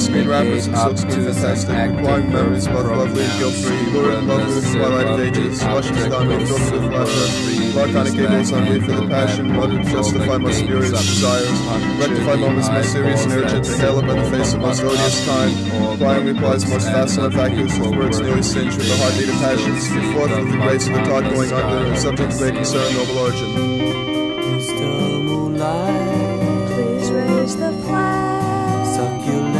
screen rappers and silk screen fantastic. Acquiring memories, both lovely and guilt-free. Lurid, lovely with twilight of ages. Luscious diamond, filled with laughter. Volcanic cables on me for the passion. Wanted to justify my spurious desires. Rectify moments most serious and urgent. To hail up at the face of most odious time. Applying replies most fast and vacuous with words nearly singed with the heartbeat of passions. Be forth with the grace of the tide going under. And subject to great concern, noble origin. Please raise the flag. succulent,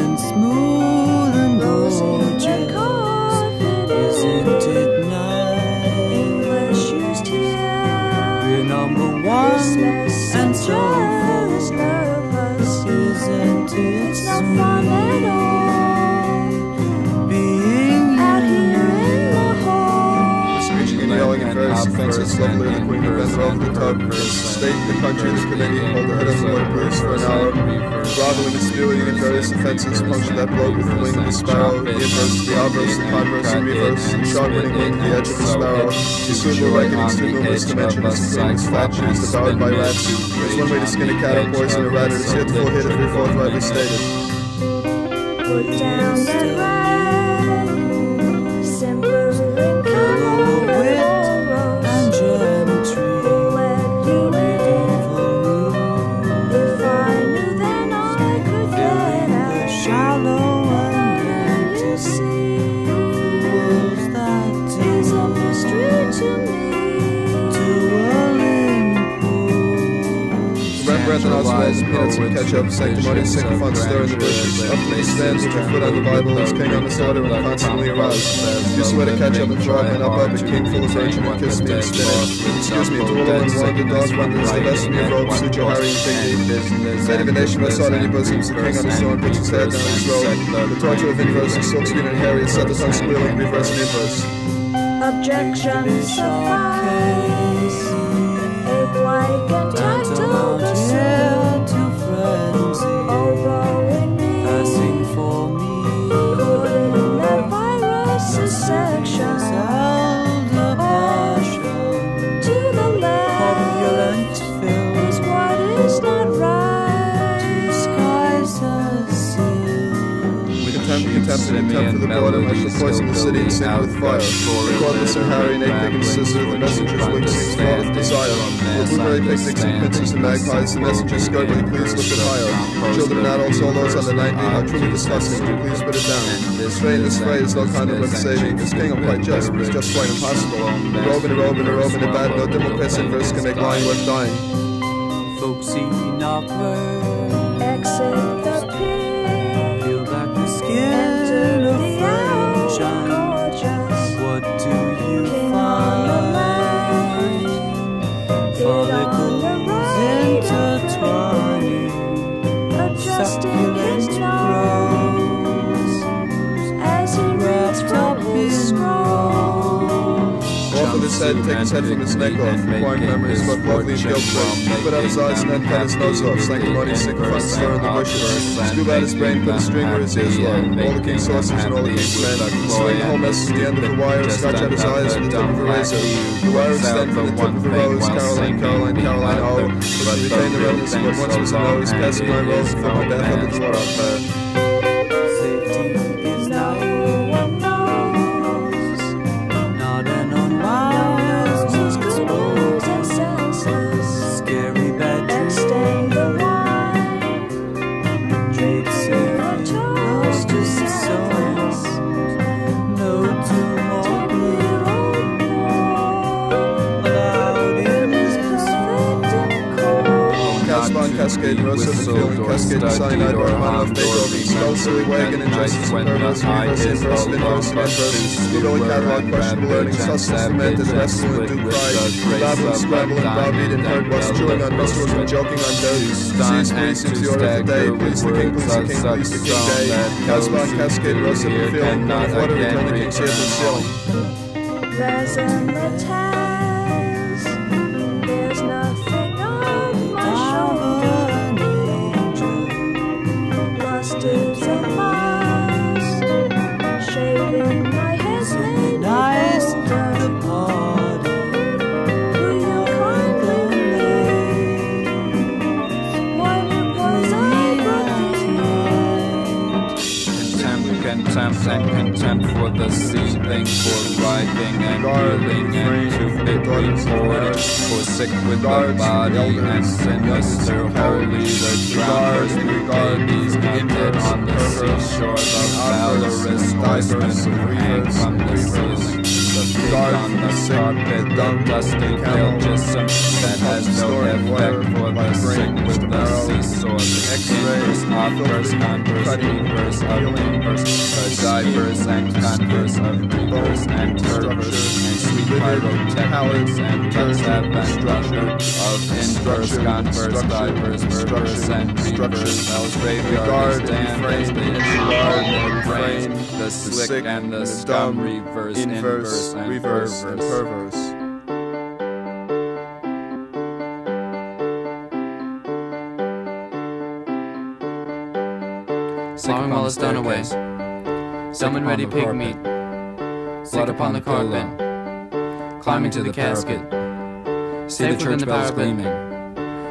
Rosy gorgeous. Isn't it nice? English used here. We're number one, Restless and and so nervous. Isn't it It's Screeching and yelling in various offenses, lovely the queen of bend over the tub. The state, the country, the committee, hold the head of the water police for an hour. Groveling and spewing in various offenses, puncture that bloke with the wing of the sparrow, the inverse, the obverse, the converse, and reverse, and sharpening wing the edge of the sparrow. The suitable reckonings to numerous dimensions, including flat shoes devoured by rats. There's one way to skin a cat or poison a rat, it is yet the full hit if we forthrightly stated. Put down that rag. Peanuts and ketchup, sanctimony, sycophant, stir in the bushes. Up to the stands with your foot on the Bible, as king on the slaughter and constantly aroused. You swear to catch up and frog and up up a king full of virgin and kiss me and spinach. Excuse me, duel and one, the dog wonders, the best of me robe, suit your Harry and Piggy. Fate of a nation rests on any bosoms, the king on the throne puts his head down his robe. The torture of inverse, is so screen and silkscreen and Harriet set the tongue squealing, reverse and inverse. Objections suffice. Ape-like and tactile the and contempt for the border, I shall poison the city and sink with fire. The cordless and Harry and eight pick and scissor, the messenger's lips seems fraught with desire. For blueberry picnics and pincers and magpies, the messenger's scurvily, please lift it higher. Children and adults, all those under 90, how truly disgusting, please put it down. This strain, this phrase, is no kind of worth saving. This king, I'm quite just, but it's just quite impossible. A robe and a robe and a robe and a bad, no dimple piss in verse can make lying worth dying. Folksy awkward. Exit head, take his head from his neck off, acquiring memories but lovely and guilt-free. Put out his eyes and then cut his nose off, sanctimony, sycophant, stir in the bushes. Scoop out his brain, put a string where his ears were. All the king's sauces and all the king's men. Sling the whole mess to the end of the wire, scratch out his eyes with the tip of a razor. The wire extend from the tip of a rose, Caroline, Caroline, Caroline, oh. But retain the remnants of what once was a nose, passing my rose before my bath up its water. Safety Cascade, Rosa, the feeling, Cascade, Cyanide, Ormond, Beethoven, Skull, Silly Wagon, Injustice, Perverse, Reverse, Inverse, Inverse, and Inverse, Eagle, Catalog, Questionable Earnings, Hustle, Cement, and Wrestling, and Duke Pride, Babble, Scrabble, and Browbeat, and Herd was chewing on missiles and joking on dirt. Disease, please, seems the order of the day, please the king, please the king, please the king day. Casbah, Cascade, Rosa, the feeling, North Water, return the king's here and ceiling. Writhing and Guard, reeling and refrain to from fit daughters of report. marriage. For sick with the body and sinister, youngsters, holy the drowners, guards, babies inverts, on the seashore, the valorous who hang from the ceiling. The on the carpet, the dusty camel, pale jism that has no effect for the sick with the seesaw, the X-ray, inverse, obverse, converse, cutting, reverse of inverse, the diverse and converse of reverse and perverse, and sweet pyrotechnics and cuts have been structured of inverse, converse, structure, diverse, perverse, and reverse. structure. Hell's graveyard Regard, is damned as refrain, the brain, the slick and the dumb, reverse, inverse, inverse, and reverse, and perverse. Plowing while it's done away. Summon ready pig carpet. meat. Sick upon the carpet. Climbing to the casket. See the church the bells gleaming.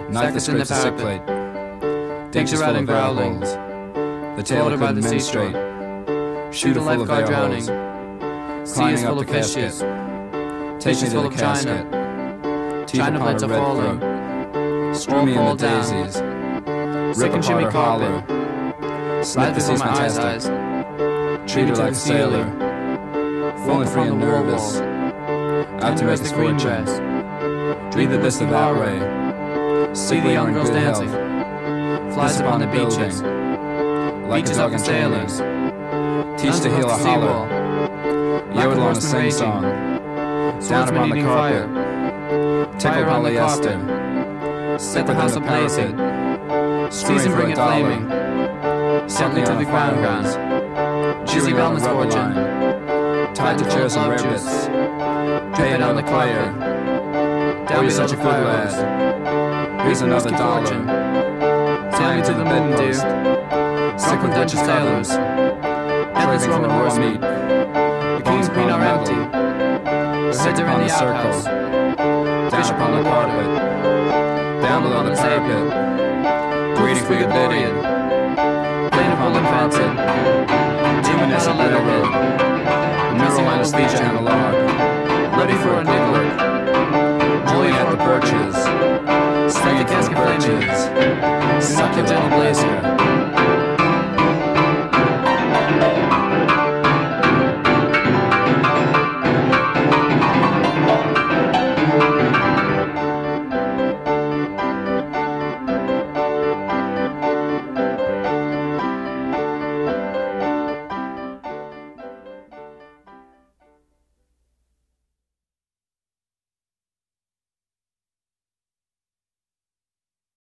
Knife that Seconds in the scrapes the sick plate. A full of and growling. holes. The tailor couldn't the seashore. menstruate. See Shooter the full of lifeguard drowning. Sea is full the of fishes. Take me to the of china. casket. Teeth China a are falling. Strew me in the daisies. Rip apart her. Snip Right the eyes, fantastic. eyes. Treat her like a the sailor. Feeling free and the nervous. Out to make the his green fortune. dress. Either this or that way. See the young girls dancing. Flies upon the beaches. Like a dog up in for trailers. sailors. Teach to heal a holler. Yodel on a sing song. Down upon the carpet. Tickle Fire on the polyester. Set the house the a blazing. Season bring it flaming. Something to the ground fire ground. hose. Dizzy Chewing on a Bellman's fortune. Tied to chairs and rabbits. Pay Dripping on the. Oh, Down you're such a good lad. Here's another dollar. Sail me to the moon, dear. Sick with sailors. ovens. Headless Roman horsemen. meat. Sick upon the the circle. Fish Down upon the carpet. Down below the parapet. Waiting for bidding. Plain upon the fencing. Demon Demons a railroad. Missing Neural on the anesthesia analog. Ready for a nickel. Julie at the. Set the casket flaming. Suck Suck your your jelly jelly blazer.